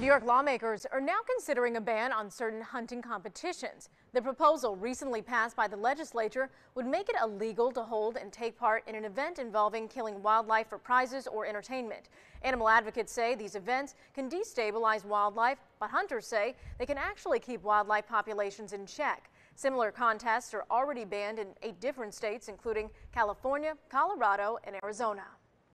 New York lawmakers are now considering a ban on certain hunting competitions. The proposal recently passed by the legislature would make it illegal to hold and take part in an event involving killing wildlife for prizes or entertainment. Animal advocates say these events can destabilize wildlife, but hunters say they can actually keep wildlife populations in check. Similar contests are already banned in eight different states, including California, Colorado, and Arizona.